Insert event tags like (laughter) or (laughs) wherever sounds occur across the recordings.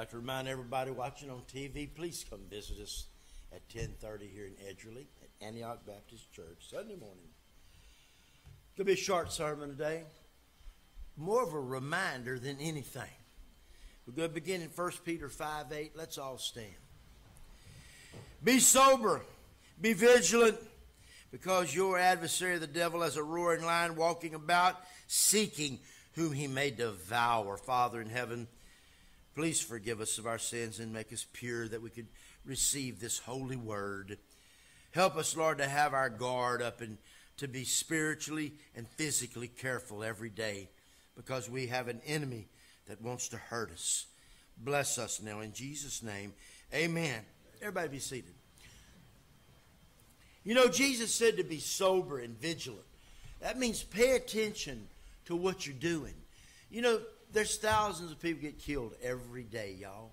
Like to remind everybody watching on TV, please come visit us at 10:30 here in Edgerly at Antioch Baptist Church Sunday morning. It'll be a short sermon today, more of a reminder than anything. We're going to begin in 1 Peter 5 8. Let's all stand. Be sober, be vigilant, because your adversary, the devil, as a roaring lion walking about, seeking whom he may devour. Father in heaven, please forgive us of our sins and make us pure that we could receive this holy word. Help us, Lord, to have our guard up and to be spiritually and physically careful every day because we have an enemy that wants to hurt us. Bless us now in Jesus' name. Amen. Everybody be seated. You know, Jesus said to be sober and vigilant. That means pay attention to what you're doing. You know, there's thousands of people get killed every day, y'all.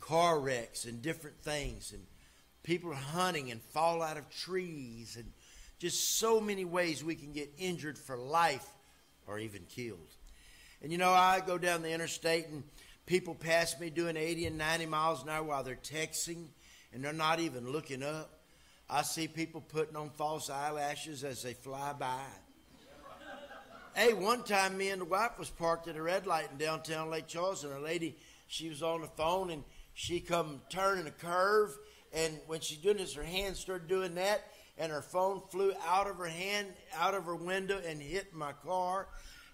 Car wrecks and different things, and people are hunting and fall out of trees, and just so many ways we can get injured for life or even killed. And you know, I go down the interstate and people pass me doing 80 and 90 miles an hour while they're texting and they're not even looking up. I see people putting on false eyelashes as they fly by. Hey, one time me and the wife was parked at a red light in downtown Lake Charles, and a lady, she was on the phone, and she come turning a curve, and when she doing this, her hand started doing that, and her phone flew out of her hand, out of her window, and hit my car,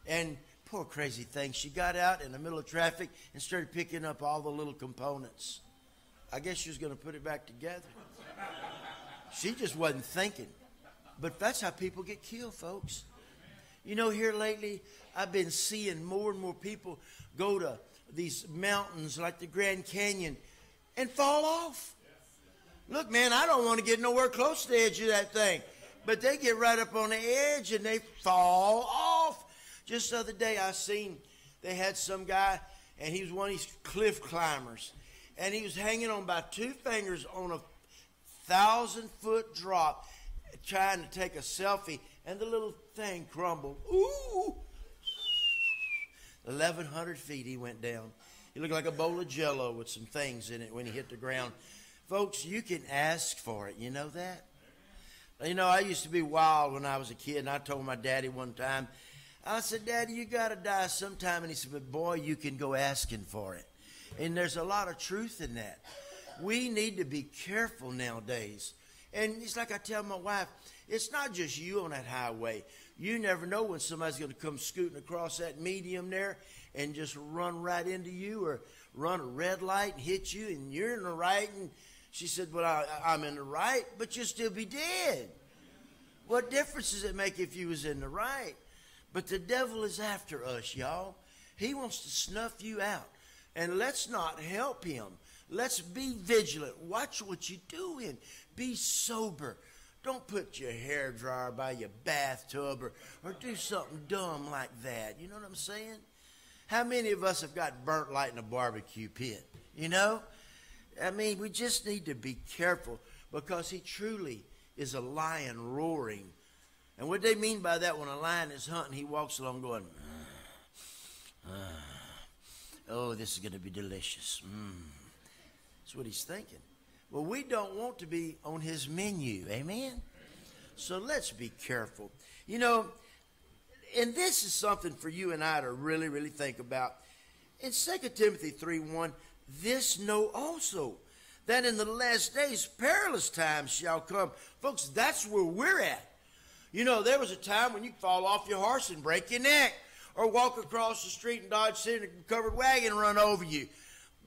and poor crazy thing, she got out in the middle of traffic and started picking up all the little components. I guess she was going to put it back together. She just wasn't thinking. But that's how people get killed, folks. You know, here lately, I've been seeing more and more people go to these mountains like the Grand Canyon and fall off. Look, man, I don't want to get nowhere close to the edge of that thing. But they get right up on the edge and they fall off. Just the other day, I seen they had some guy, and he was one of these cliff climbers. And he was hanging on by two fingers on a thousand foot drop trying to take a selfie, and the little thing crumbled. Ooh! 1,100 feet he went down. He looked like a bowl of jello with some things in it when he hit the ground. Folks, you can ask for it. You know that? You know, I used to be wild when I was a kid, and I told my daddy one time, I said, Daddy, you got to die sometime. And he said, But boy, you can go asking for it. And there's a lot of truth in that we need to be careful nowadays. And it's like I tell my wife, it's not just you on that highway. You never know when somebody's going to come scooting across that medium there and just run right into you or run a red light and hit you and you're in the right. And she said, Well, I, am in the right, but you'll still be dead. What difference does it make if you was in the right? But the devil is after us, y'all. He wants to snuff you out. And let's not help him. Let's be vigilant. Watch what you're doing. Be sober. Don't put your hair dryer by your bathtub or, or do something dumb like that. You know what I'm saying? How many of us have got burnt light in a barbecue pit? You know? I mean, we just need to be careful because he truly is a lion roaring. And what they mean by that, when a lion is hunting, he walks along going, ah, ah, oh, this is going to be delicious. Mm. That's what he's thinking. Well, we don't want to be on his menu. Amen? So let's be careful. You know, and this is something for you and I to really, really think about. In 2 Timothy 3 1, this know also that in the last days perilous times shall come. Folks, that's where we're at. You know, there was a time when you fall off your horse and break your neck, or walk across the street and Dodge City in a covered wagon and run over you.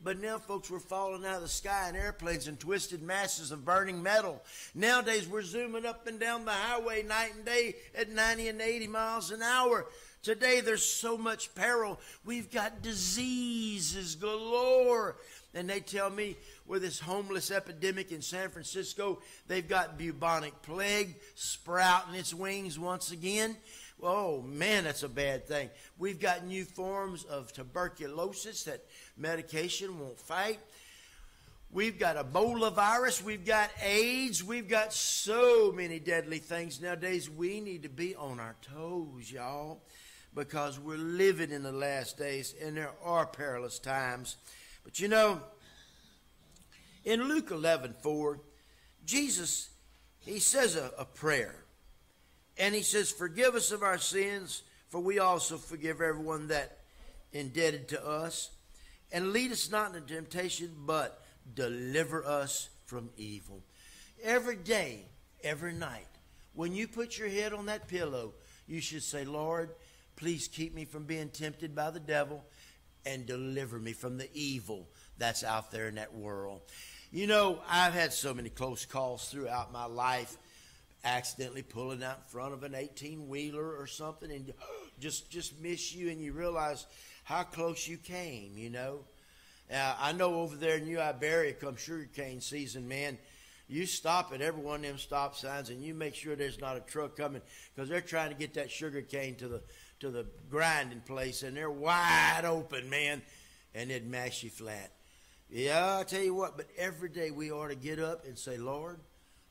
But now, folks, we're falling out of the sky in airplanes and twisted masses of burning metal. Nowadays, we're zooming up and down the highway night and day at 90 and 80 miles an hour. Today, there's so much peril. We've got diseases galore. And they tell me with this homeless epidemic in San Francisco, they've got bubonic plague sprouting its wings once again. Oh man, that's a bad thing. We've got new forms of tuberculosis that medication won't fight. We've got Ebola virus. We've got AIDS. We've got so many deadly things nowadays. We need to be on our toes, y'all, because we're living in the last days and there are perilous times. But you know, in Luke 11 4, Jesus, he says a, a prayer. And he says, Forgive us of our sins, for we also forgive everyone that indebted to us. And lead us not into temptation, but deliver us from evil. Every day, every night, when you put your head on that pillow, you should say, Lord, please keep me from being tempted by the devil and deliver me from the evil that's out there in that world. You know, I've had so many close calls throughout my life, accidentally pulling out in front of an 18 wheeler or something and (gasps) just just miss you and you realize how close you came, you know. Uh, I know over there in New Iberia come sugarcane season, man. You stop at every one of them stop signs and you make sure there's not a truck coming because they're trying to get that sugarcane to the to the grinding place and they're wide open, man, and it'd mash you flat. Yeah, I tell you what, but every day we ought to get up and say, Lord,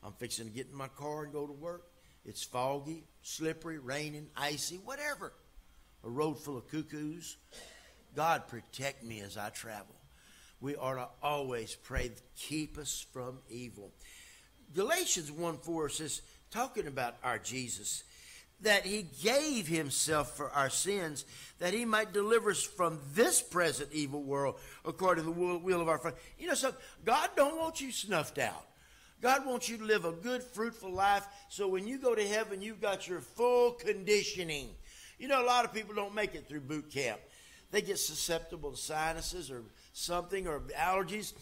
I'm fixing to get in my car and go to work. It's foggy, slippery, raining, icy, whatever. A road full of cuckoos. God, protect me as I travel. We ought to always pray, keep us from evil. Galatians 1 4 says, talking about our Jesus, that he gave himself for our sins, that he might deliver us from this present evil world, according to the will of our Father. You know, so God don't want you snuffed out. God wants you to live a good, fruitful life, so when you go to heaven, you've got your full conditioning. You know, a lot of people don't make it through boot camp. They get susceptible to sinuses or something or allergies.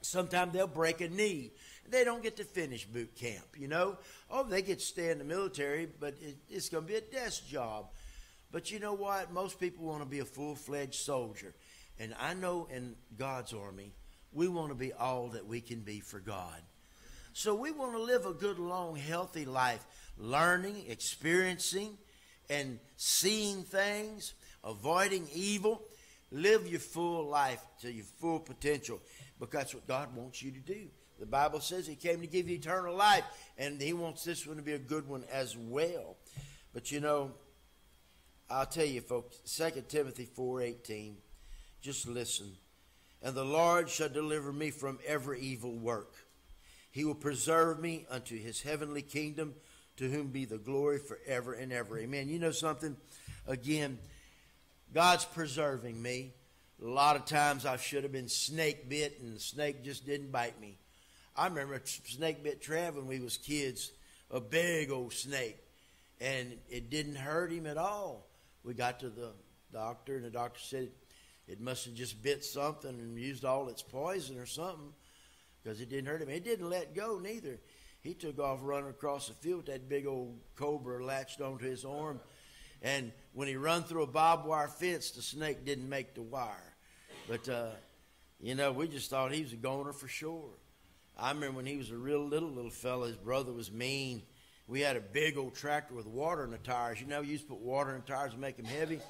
Sometimes they'll break a knee. They don't get to finish boot camp, you know. Oh, they get to stay in the military, but it, it's going to be a desk job. But you know what? Most people want to be a full fledged soldier. And I know in God's army, we want to be all that we can be for God. So we want to live a good, long, healthy life, learning, experiencing, and seeing things, avoiding evil. Live your full life to your full potential because that's what God wants you to do. The Bible says He came to give you eternal life, and He wants this one to be a good one as well. But you know, I'll tell you, folks, 2 Timothy 4.18, just listen. And the Lord shall deliver me from every evil work. He will preserve me unto his heavenly kingdom, to whom be the glory forever and ever. Amen. You know something? Again, God's preserving me. A lot of times I should have been snake bit, and the snake just didn't bite me. I remember snake bit Trav when we was kids, a big old snake, and it didn't hurt him at all. We got to the doctor, and the doctor said it must have just bit something and used all its poison or something because it didn't hurt him. It didn't let go neither. He took off running across the field with that big old cobra latched onto his arm. And when he run through a barbed wire fence, the snake didn't make the wire. But, uh, you know, we just thought he was a goner for sure. I remember when he was a real little little fella, his brother was mean. We had a big old tractor with water in the tires. You know, you used to put water in the tires to make them heavy.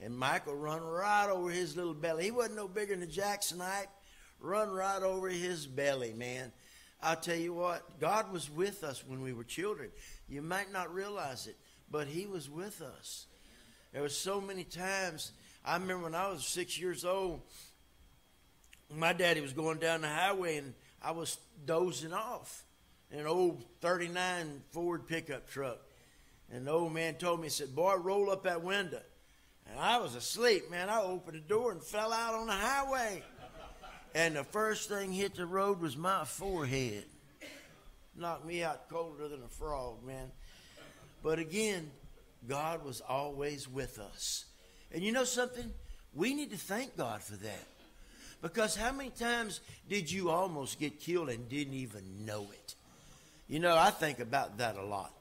And Michael run right over his little belly. He wasn't no bigger than a Jacksonite. Run right over his belly, man. I'll tell you what, God was with us when we were children. You might not realize it, but He was with us. There was so many times. I remember when I was six years old, my daddy was going down the highway and I was dozing off in an old 39 Ford pickup truck. And the old man told me, he said, Boy, roll up that window. And I was asleep, man. I opened the door and fell out on the highway. And the first thing hit the road was my forehead. Knocked me out colder than a frog, man. But again, God was always with us. And you know something? We need to thank God for that. Because how many times did you almost get killed and didn't even know it? You know, I think about that a lot.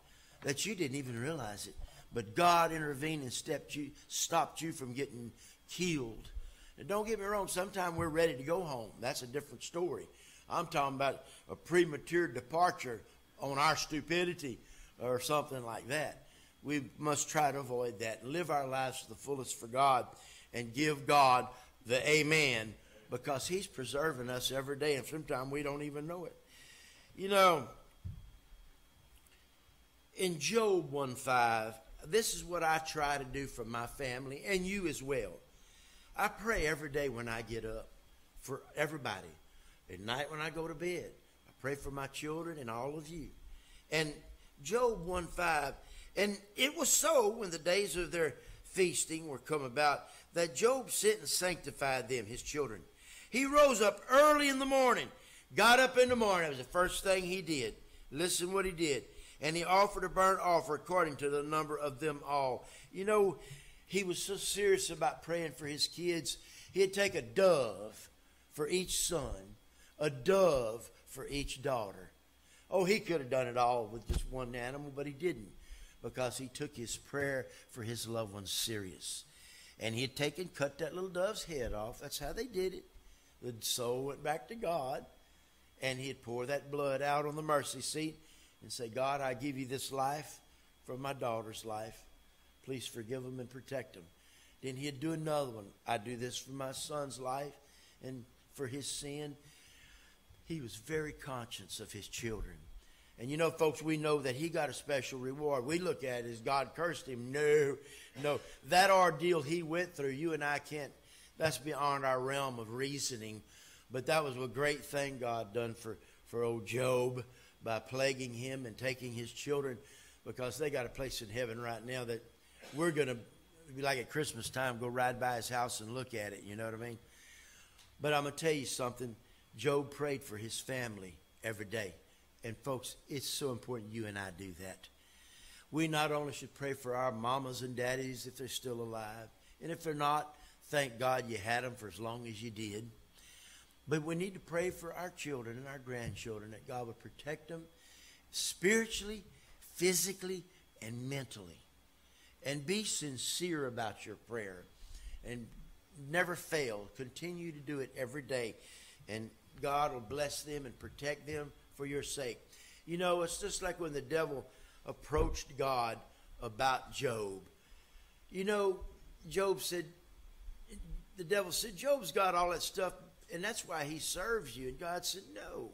That you didn't even realize it. But God intervened and stepped you, stopped you from getting killed. And don't get me wrong, sometimes we're ready to go home. That's a different story. I'm talking about a premature departure on our stupidity or something like that. We must try to avoid that and live our lives to the fullest for God and give God the amen because He's preserving us every day, and sometimes we don't even know it. You know, in Job 1 5, this is what I try to do for my family and you as well. I pray every day when I get up for everybody. At night when I go to bed, I pray for my children and all of you. And Job 1 5, and it was so when the days of their feasting were come about that Job sent and sanctified them, his children. He rose up early in the morning, got up in the morning. That was the first thing he did. Listen what he did. And he offered a burnt offer according to the number of them all. You know, he was so serious about praying for his kids. He'd take a dove for each son, a dove for each daughter. Oh, he could have done it all with just one animal, but he didn't because he took his prayer for his loved ones serious. And he had taken, cut that little dove's head off. That's how they did it. The soul went back to God, and he'd pour that blood out on the mercy seat and say, God, I give you this life from my daughter's life. Please forgive them and protect them. Then he'd do another one. I do this for my son's life and for his sin. He was very conscious of his children. And you know, folks, we know that he got a special reward. We look at it as God cursed him. No, no. That ordeal he went through, you and I can't, that's beyond our realm of reasoning. But that was a great thing God done for, for old Job by plaguing him and taking his children because they got a place in heaven right now that we're going to be like at Christmas time, go ride by his house and look at it. You know what I mean? But I'm going to tell you something. Job prayed for his family every day. And folks, it's so important you and I do that. We not only should pray for our mamas and daddies if they're still alive, and if they're not, thank God you had them for as long as you did. But we need to pray for our children and our grandchildren that God would protect them spiritually, physically, and mentally. And be sincere about your prayer. And never fail. Continue to do it every day. And God will bless them and protect them for your sake. You know, it's just like when the devil approached God about Job. You know, Job said, the devil said, Job's got all that stuff, and that's why he serves you. And God said, No.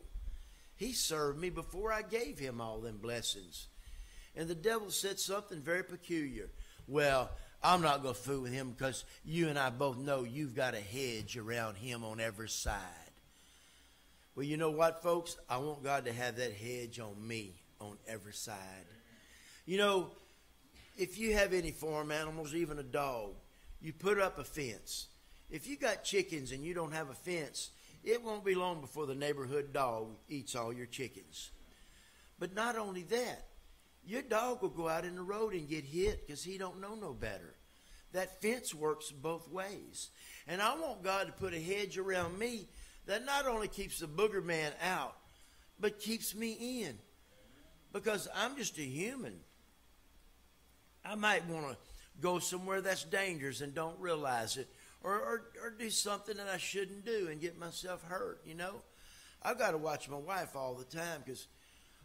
He served me before I gave him all them blessings. And the devil said something very peculiar. Well, I'm not going to fool with him because you and I both know you've got a hedge around him on every side. Well, you know what, folks? I want God to have that hedge on me on every side. You know, if you have any farm animals, even a dog, you put up a fence. If you got chickens and you don't have a fence, it won't be long before the neighborhood dog eats all your chickens. But not only that, your dog will go out in the road and get hit because he don't know no better. That fence works both ways. And I want God to put a hedge around me that not only keeps the booger man out, but keeps me in. Because I'm just a human. I might want to go somewhere that's dangerous and don't realize it, or, or, or do something that I shouldn't do and get myself hurt, you know? I've got to watch my wife all the time because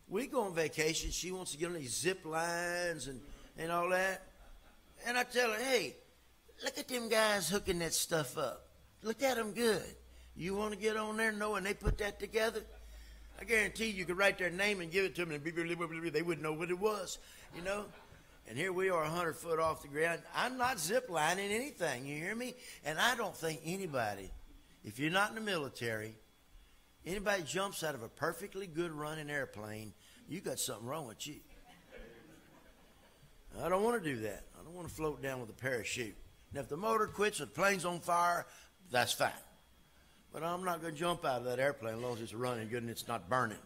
we go on vacation. She wants to get on these zip lines and, and all that. And I tell her, hey, look at them guys hooking that stuff up. Look at them good. You want to get on there knowing they put that together? I guarantee you could write their name and give it to them, and they wouldn't know what it was, you know? And here we are 100 foot off the ground. I'm not ziplining anything, you hear me? And I don't think anybody, if you're not in the military, anybody jumps out of a perfectly good running airplane, you got something wrong with you. I don't want to do that. I don't want to float down with a parachute. And if the motor quits or the plane's on fire, that's fine. But I'm not going to jump out of that airplane as long as it's running good and it's not burning.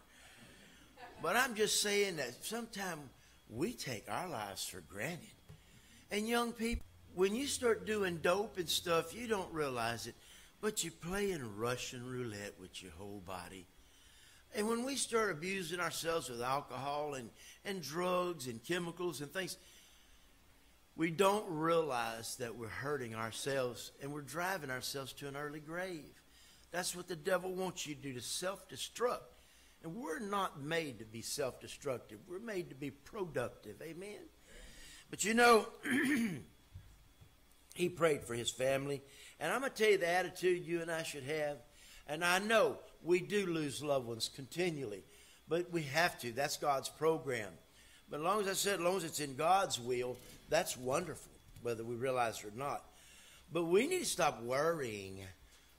But I'm just saying that sometimes we take our lives for granted. And young people, when you start doing dope and stuff, you don't realize it, but you're playing Russian roulette with your whole body. And when we start abusing ourselves with alcohol and, and drugs and chemicals and things, we don't realize that we're hurting ourselves and we're driving ourselves to an early grave. That's what the devil wants you to do, to self-destruct. And we're not made to be self-destructive. We're made to be productive. Amen? But you know, (clears throat) he prayed for his family. And I'm going to tell you the attitude you and I should have. And I know we do lose loved ones continually. But we have to. That's God's program. But as long as I said, as long as it's in God's will, that's wonderful, whether we realize it or not. But we need to stop worrying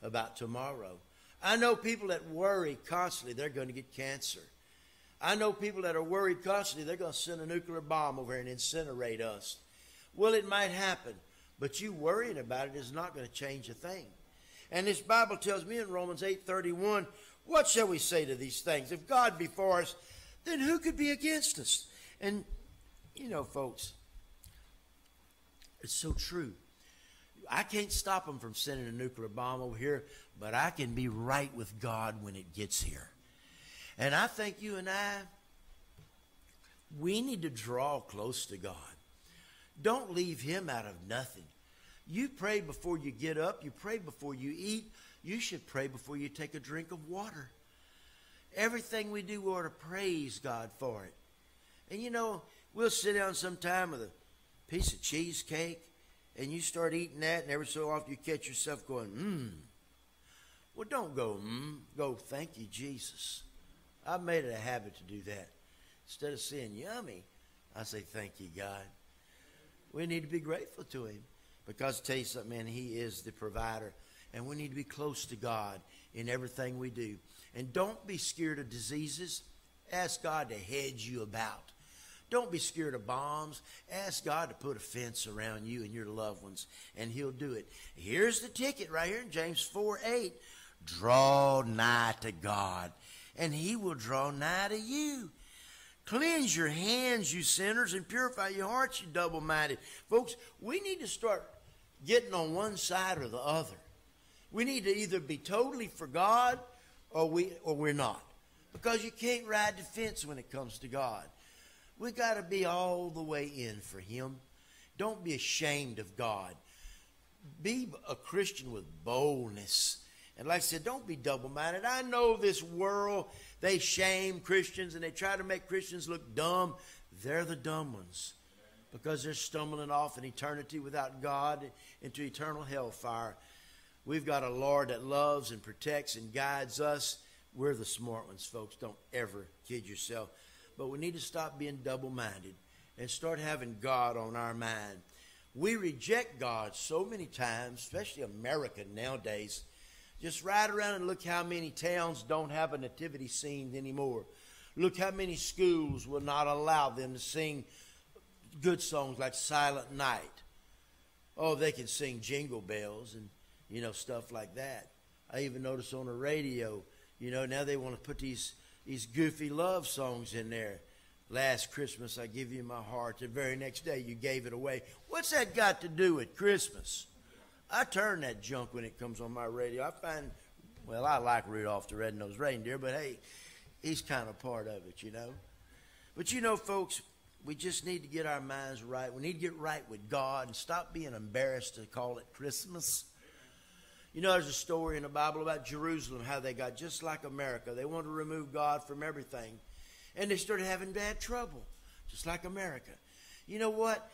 about tomorrow. I know people that worry constantly they're going to get cancer. I know people that are worried constantly they're going to send a nuclear bomb over here and incinerate us. Well, it might happen, but you worrying about it is not going to change a thing. And this Bible tells me in Romans 8:31, what shall we say to these things? If God be for us, then who could be against us? And you know, folks, it's so true. I can't stop them from sending a nuclear bomb over here, but I can be right with God when it gets here. And I think you and I, we need to draw close to God. Don't leave Him out of nothing. You pray before you get up, you pray before you eat, you should pray before you take a drink of water. Everything we do, we ought to praise God for it. And you know, we'll sit down sometime with a piece of cheesecake and you start eating that, and every so often you catch yourself going, mmm. Well, don't go, mmm. Go, thank you, Jesus. I've made it a habit to do that. Instead of saying yummy, I say, thank you, God. We need to be grateful to Him because, tell you something, man, He is the provider. And we need to be close to God in everything we do. And don't be scared of diseases. Ask God to hedge you about. Don't be scared of bombs. Ask God to put a fence around you and your loved ones, and He'll do it. Here's the ticket right here in James 4 8. Draw nigh to God, and He will draw nigh to you. Cleanse your hands, you sinners, and purify your hearts, you double minded. Folks, we need to start getting on one side or the other. We need to either be totally for God or, we, or we're not. Because you can't ride the fence when it comes to God. We've got to be all the way in for Him. Don't be ashamed of God. Be a Christian with boldness. And like I said, don't be double minded. I know this world, they shame Christians and they try to make Christians look dumb. They're the dumb ones because they're stumbling off in eternity without God into eternal hellfire. We've got a Lord that loves and protects and guides us. We're the smart ones, folks. Don't ever kid yourself. But we need to stop being double minded and start having God on our mind. We reject God so many times, especially America nowadays. Just ride around and look how many towns don't have a nativity scene anymore. Look how many schools will not allow them to sing good songs like Silent Night. Oh, they can sing Jingle Bells and, you know, stuff like that. I even noticed on the radio, you know, now they want to put these these goofy love songs in there. Last Christmas, I give you my heart. The very next day, you gave it away. What's that got to do with Christmas? I turn that junk when it comes on my radio. I find, well, I like Rudolph the Red-Nosed Reindeer, but hey, he's kind of part of it, you know. But you know, folks, we just need to get our minds right. We need to get right with God and stop being embarrassed to call it Christmas. You know, there's a story in the Bible about Jerusalem, how they got just like America. They wanted to remove God from everything. And they started having bad trouble, just like America. You know what?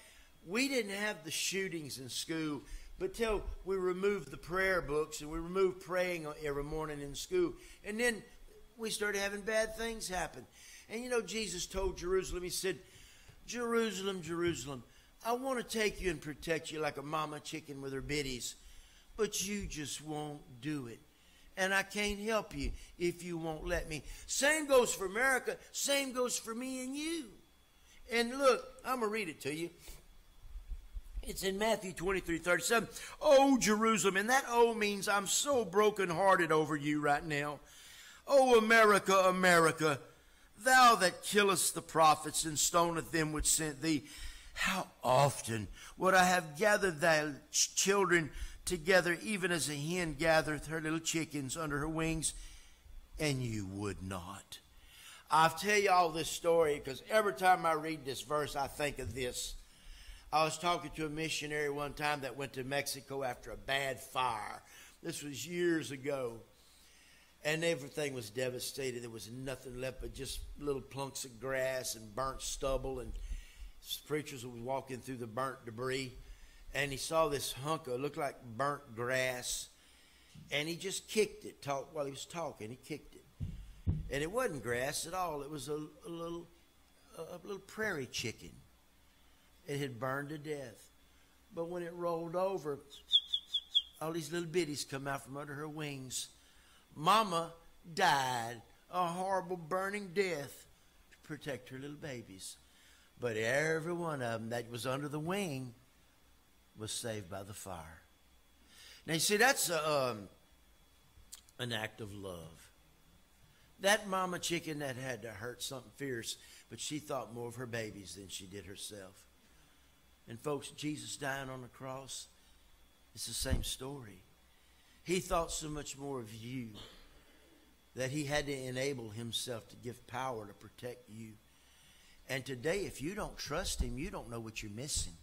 We didn't have the shootings in school, but till we removed the prayer books and we removed praying every morning in school. And then we started having bad things happen. And you know, Jesus told Jerusalem, He said, Jerusalem, Jerusalem, I want to take you and protect you like a mama chicken with her biddies but you just won't do it. And I can't help you if you won't let me. Same goes for America. Same goes for me and you. And look, I'm going to read it to you. It's in Matthew 23 37. Oh, Jerusalem. And that oh means I'm so brokenhearted over you right now. Oh, America, America, thou that killest the prophets and stoneth them which sent thee. How often would I have gathered thy children together, even as a hen gathereth her little chickens under her wings, and you would not. I'll tell you all this story because every time I read this verse, I think of this. I was talking to a missionary one time that went to Mexico after a bad fire. This was years ago. And everything was devastated. There was nothing left but just little plunks of grass and burnt stubble. And preachers were walking through the burnt debris and he saw this hunk of looked like burnt grass, and he just kicked it. Talk while he was talking, he kicked it, and it wasn't grass at all. It was a, a little a little prairie chicken. It had burned to death, but when it rolled over, all these little bitties come out from under her wings. Mama died a horrible burning death to protect her little babies. But every one of them that was under the wing was saved by the fire. Now, you see, that's a, um, an act of love. That mama chicken that had to hurt something fierce, but she thought more of her babies than she did herself. And, folks, Jesus dying on the cross, it's the same story. He thought so much more of you that he had to enable himself to give power to protect you. And today, if you don't trust him, you don't know what you're missing.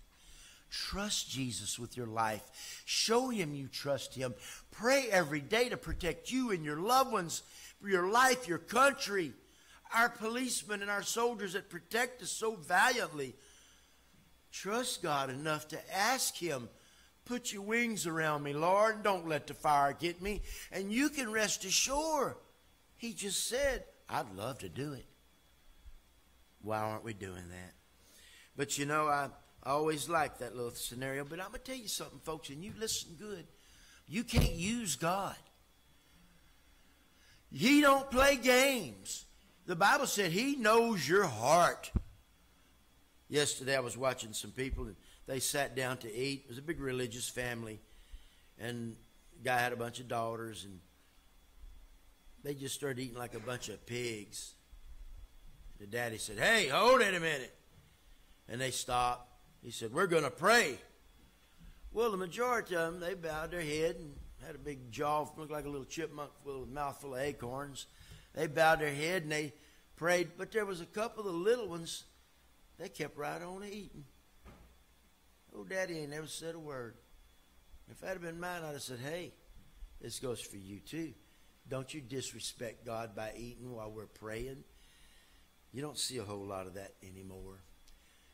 Trust Jesus with your life. Show him you trust him. Pray every day to protect you and your loved ones, your life, your country, our policemen and our soldiers that protect us so valiantly. Trust God enough to ask him, Put your wings around me, Lord. Don't let the fire get me. And you can rest assured he just said, I'd love to do it. Why aren't we doing that? But you know, I, always like that little scenario. But I'm going to tell you something, folks, and you listen good. You can't use God. He don't play games. The Bible said he knows your heart. Yesterday I was watching some people and they sat down to eat. It was a big religious family. And the guy had a bunch of daughters and they just started eating like a bunch of pigs. The daddy said, Hey, hold it a minute. And they stopped. He said, We're going to pray. Well, the majority of them, they bowed their head and had a big jaw, looked like a little chipmunk with a mouthful of acorns. They bowed their head and they prayed. But there was a couple of the little ones, they kept right on eating. Oh, daddy ain't never said a word. If that had been mine, I'd have said, Hey, this goes for you too. Don't you disrespect God by eating while we're praying? You don't see a whole lot of that anymore.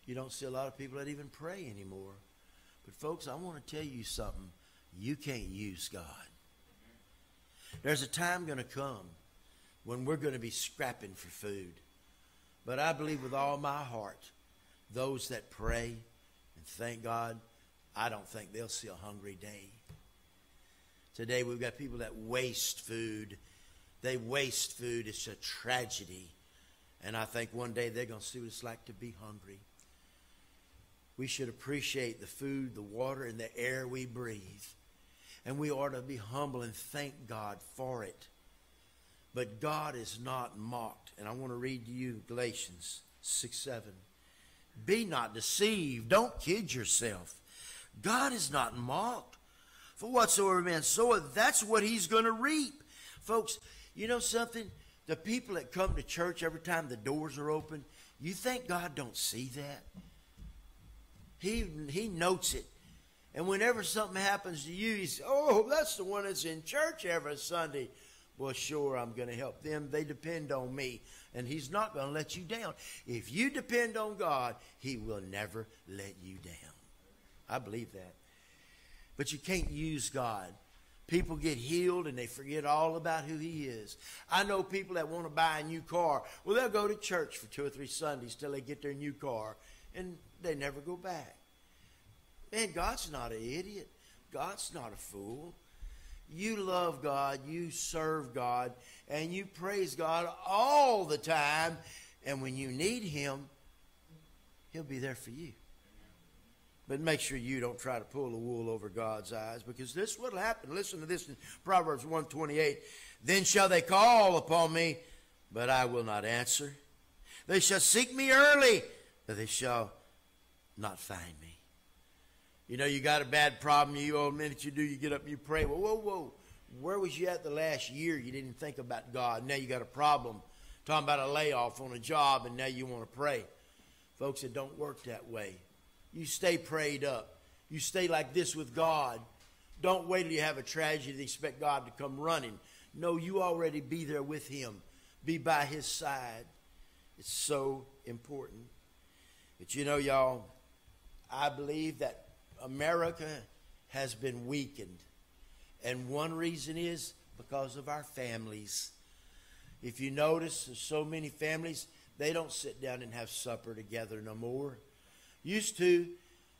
You don't see a lot of people that even pray anymore. But, folks, I want to tell you something. You can't use God. There's a time going to come when we're going to be scrapping for food. But I believe with all my heart, those that pray and thank God, I don't think they'll see a hungry day. Today we've got people that waste food. They waste food. It's a tragedy. And I think one day they're going to see what it's like to be hungry. We should appreciate the food, the water, and the air we breathe. And we ought to be humble and thank God for it. But God is not mocked. And I want to read to you Galatians 6 7. Be not deceived. Don't kid yourself. God is not mocked. For whatsoever man soweth, that's what he's going to reap. Folks, you know something? The people that come to church every time the doors are open, you think God don't see that? He, he notes it. And whenever something happens to you, he says, Oh, that's the one that's in church every Sunday. Well, sure, I'm going to help them. They depend on me. And He's not going to let you down. If you depend on God, He will never let you down. I believe that but you can't use God. People get healed and they forget all about who He is. I know people that want to buy a new car. Well, they'll go to church for two or three Sundays till they get their new car, and they never go back. Man, God's not an idiot. God's not a fool. You love God, you serve God, and you praise God all the time. And when you need Him, He'll be there for you. But make sure you don't try to pull the wool over God's eyes because this will happen. Listen to this in Proverbs 128. Then shall they call upon me, but I will not answer. They shall seek me early, but they shall not find me. You know, you got a bad problem. You, oh, the minute you do, you get up and you pray. Well, whoa, whoa. Where was you at the last year? You didn't think about God. Now you got a problem. Talking about a layoff on a job, and now you want to pray. Folks, it don't work that way. You stay prayed up. You stay like this with God. Don't wait till you have a tragedy to expect God to come running. No, you already be there with Him. Be by His side. It's so important. But you know, y'all, I believe that America has been weakened. And one reason is because of our families. If you notice, there's so many families, they don't sit down and have supper together no more. Used to,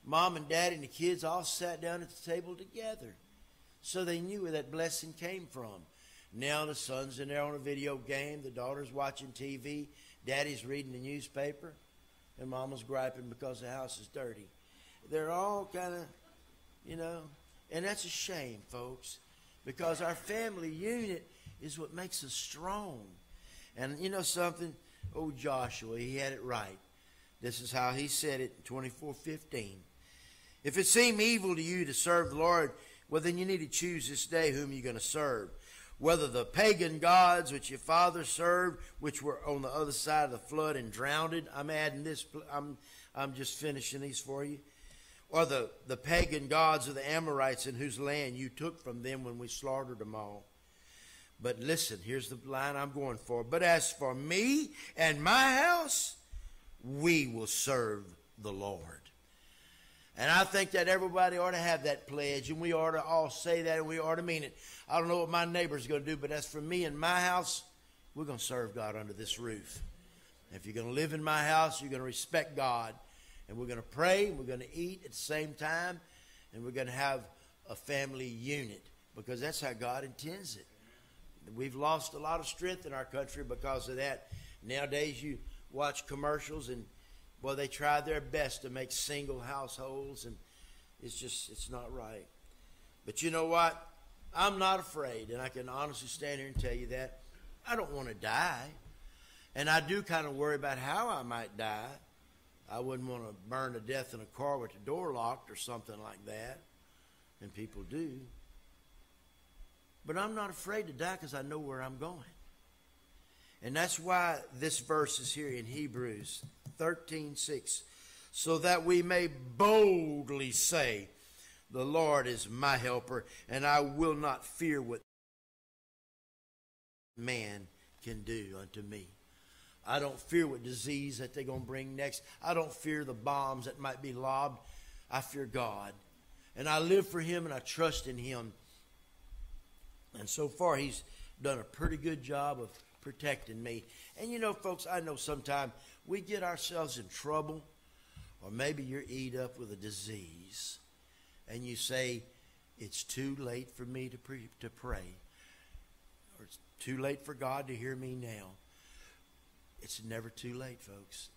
mom and dad and the kids all sat down at the table together. So they knew where that blessing came from. Now the son's in there on a video game, the daughter's watching TV, daddy's reading the newspaper, and mama's griping because the house is dirty. They're all kind of, you know, and that's a shame, folks, because our family unit is what makes us strong. And you know something? Oh, Joshua, he had it right. This is how he said it in 24:15. If it seem evil to you to serve the Lord, well, then you need to choose this day whom you're going to serve. Whether the pagan gods which your father served, which were on the other side of the flood and drowned. I'm adding this. I'm I'm just finishing these for you. Or the, the pagan gods of the Amorites in whose land you took from them when we slaughtered them all. But listen, here's the line I'm going for. But as for me and my house, we will serve the Lord. And I think that everybody ought to have that pledge, and we ought to all say that, and we ought to mean it. I don't know what my neighbor's going to do, but as for me and my house, we're going to serve God under this roof. If you're going to live in my house, you're going to respect God, and we're going to pray, and we're going to eat at the same time, and we're going to have a family unit because that's how God intends it. We've lost a lot of strength in our country because of that. Nowadays, you watch commercials and well, they try their best to make single households, and it's just it's not right. But you know what? I'm not afraid, and I can honestly stand here and tell you that I don't want to die, and I do kind of worry about how I might die. I wouldn't want to burn to death in a car with the door locked or something like that, and people do. But I'm not afraid to die because I know where I'm going. And that's why this verse is here in Hebrews 13 6. So that we may boldly say, The Lord is my helper, and I will not fear what man can do unto me. I don't fear what disease that they're going to bring next. I don't fear the bombs that might be lobbed. I fear God. And I live for Him and I trust in Him. And so far, He's done a pretty good job of protecting me. And you know, folks, I know sometimes we get ourselves in trouble, or maybe you're eat up with a disease, and you say, It's too late for me to, pre- to pray, or it's too late for God to hear me now. It's never too late, folks.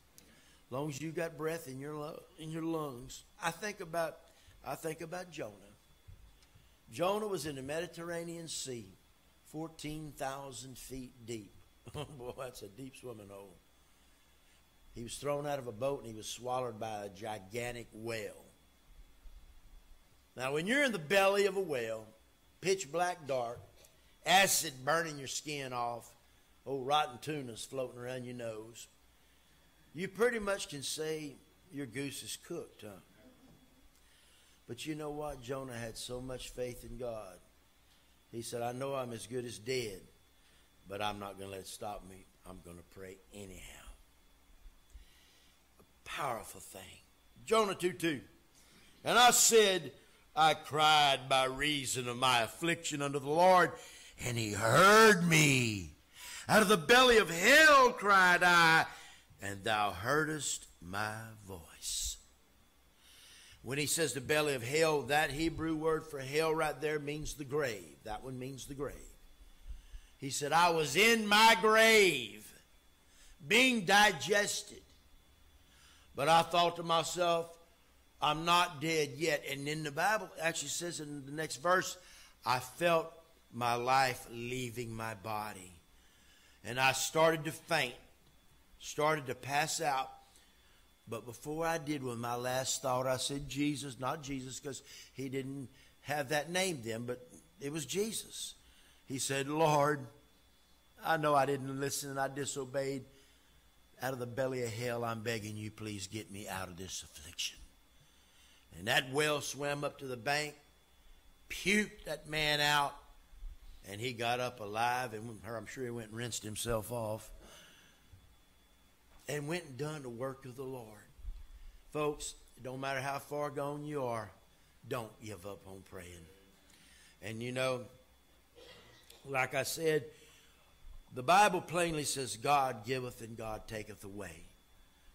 As long as you got breath in your in your lungs, I think about I think about Jonah. Jonah was in the Mediterranean Sea 14,000 feet deep. (laughs) Oh, boy, that's a deep swimming hole. He was thrown out of a boat and he was swallowed by a gigantic whale. Now, when you're in the belly of a whale, pitch black dark, acid burning your skin off, old rotten tunas floating around your nose, you pretty much can say your goose is cooked, huh? But you know what? Jonah had so much faith in God he said, I know I'm as good as dead, but I'm not going to let it stop me. I'm going to pray anyhow. A powerful thing. Jonah 2 2. And I said, I cried by reason of my affliction unto the Lord, and he heard me. Out of the belly of hell cried I, and thou heardest my voice. When he says the belly of hell, that Hebrew word for hell right there means the grave. That one means the grave. He said, I was in my grave, being digested. But I thought to myself, I'm not dead yet. And then the Bible actually says in the next verse, I felt my life leaving my body. And I started to faint, started to pass out. But before I did, with my last thought, I said, Jesus, not Jesus, because he didn't have that name then, but it was Jesus. He said, Lord, I know I didn't listen and I disobeyed. Out of the belly of hell, I'm begging you, please get me out of this affliction. And that well swam up to the bank, puked that man out, and he got up alive, and I'm sure he went and rinsed himself off and went and done the work of the Lord. Folks, don't matter how far gone you are, don't give up on praying. And you know, like I said, the Bible plainly says God giveth and God taketh away.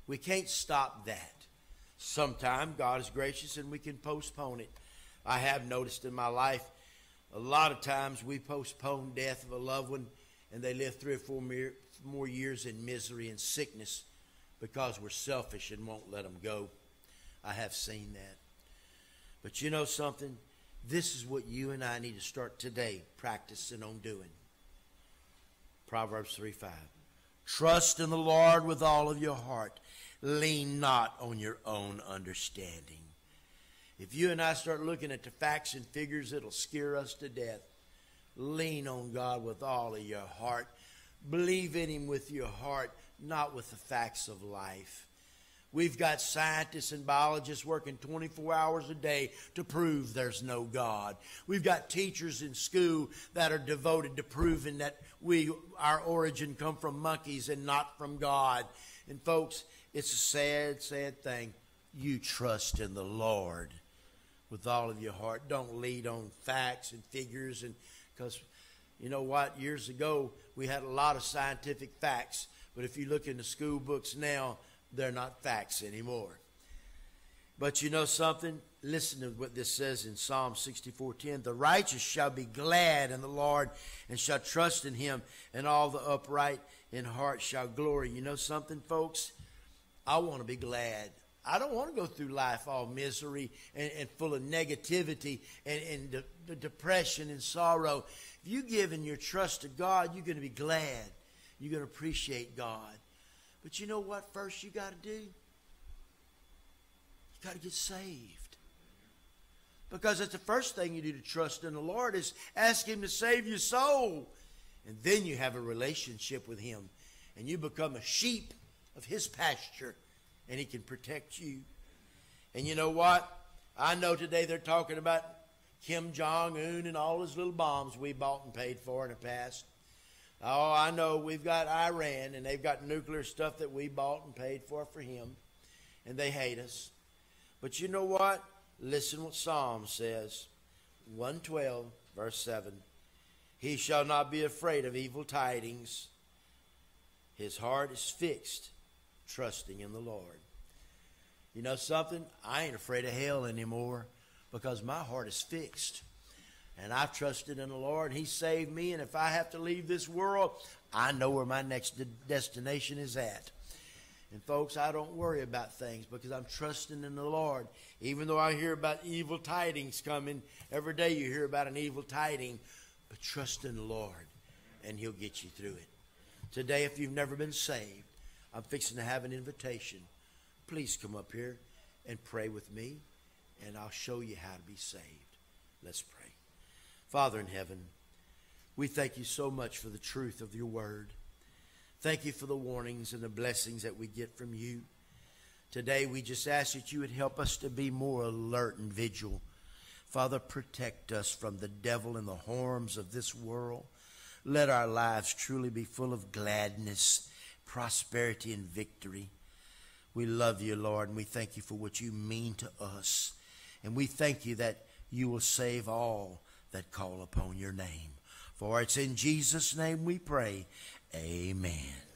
We can't stop that. Sometime God is gracious and we can postpone it. I have noticed in my life A lot of times we postpone death of a loved one and they live three or four more years in misery and sickness because we're selfish and won't let them go. I have seen that. But you know something? This is what you and I need to start today practicing on doing. Proverbs 3 5. Trust in the Lord with all of your heart. Lean not on your own understanding. If you and I start looking at the facts and figures, it'll scare us to death. Lean on God with all of your heart. Believe in Him with your heart, not with the facts of life. We've got scientists and biologists working 24 hours a day to prove there's no God. We've got teachers in school that are devoted to proving that we our origin come from monkeys and not from God. And folks, it's a sad, sad thing. You trust in the Lord with all of your heart. Don't lead on facts and figures and because you know what? Years ago, we had a lot of scientific facts, but if you look in the school books now, they're not facts anymore. But you know something? Listen to what this says in Psalm 64:10. The righteous shall be glad in the Lord and shall trust in him, and all the upright in heart shall glory. You know something, folks? I want to be glad. I don't want to go through life all misery and, and full of negativity and, and de- de- depression and sorrow. If you give in your trust to God, you're going to be glad. You're going to appreciate God. But you know what first you got to do? You got to get saved. Because that's the first thing you do to trust in the Lord is ask Him to save your soul. And then you have a relationship with Him. And you become a sheep of His pasture and He can protect you. And you know what? I know today they're talking about Kim Jong Un and all his little bombs we bought and paid for in the past. Oh, I know we've got Iran and they've got nuclear stuff that we bought and paid for for him, and they hate us. But you know what? Listen what Psalm says 112, verse 7. He shall not be afraid of evil tidings. His heart is fixed trusting in the Lord. You know something? I ain't afraid of hell anymore because my heart is fixed. And I've trusted in the Lord. He saved me. And if I have to leave this world, I know where my next destination is at. And folks, I don't worry about things because I'm trusting in the Lord. Even though I hear about evil tidings coming, every day you hear about an evil tiding, but trust in the Lord and He'll get you through it. Today, if you've never been saved, I'm fixing to have an invitation. Please come up here and pray with me, and I'll show you how to be saved. Let's pray. Father in heaven, we thank you so much for the truth of your word. Thank you for the warnings and the blessings that we get from you. Today, we just ask that you would help us to be more alert and vigilant. Father, protect us from the devil and the harms of this world. Let our lives truly be full of gladness prosperity and victory. We love you, Lord, and we thank you for what you mean to us. And we thank you that you will save all that call upon your name. For it's in Jesus' name we pray. Amen.